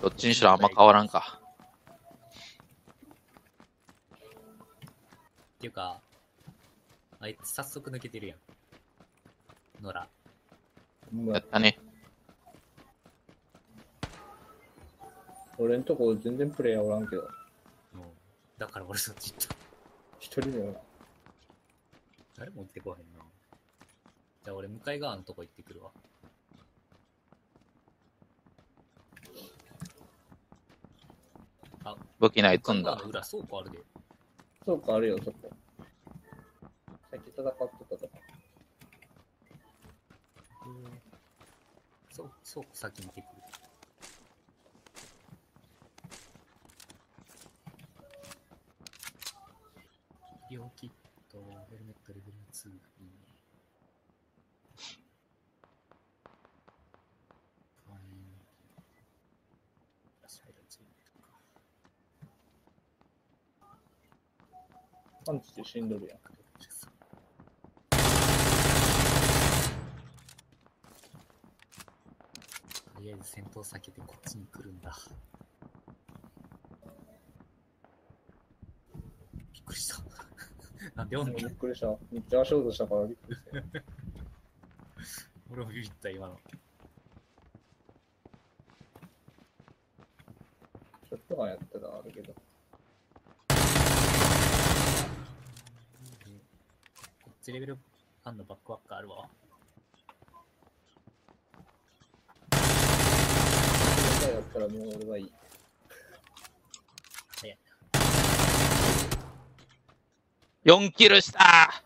どっちにしろあんま変わらんか。っていうか、あいつ早速抜けてるやん。野良。やったね。俺んとこ全然プレイヤーおらんけど、もうだから俺そっち行った。一人でおらん。誰も行ってこへんな。じゃあ俺向かい側のとこ行ってくるわ。武器ない積んだ。裏倉庫あるで。そうか、あるよ、そこ。さっき戦ってたとか。そう、倉庫先見てくる。医療キット、ヘルメットレベル2。いいねはいラスファイルツーパンチで死んどるやん。とりあえず戦闘避けてこっちに来るんだ。びっくりした。なんでおんねびっん。くりした。めっちゃ足音したからびっくりしたよ。俺もビビった今の。ショットガンやったらあるけど。こっちレベルあんのバックワッカーあるわ。それやったらもう俺はいい。早い4キルした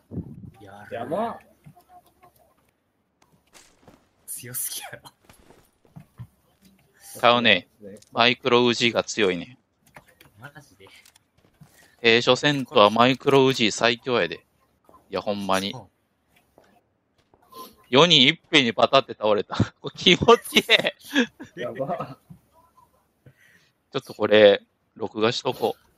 やるやば強すぎやろ。ちゃうね。ねマイクロウジが強いね。マジで。えー、初戦とはマイクロウジ最強やで。いや、ほんまに。そう4人いっぺんにパタって倒れた。これ気持ちいい。やばちょっとこれ、録画しとこう。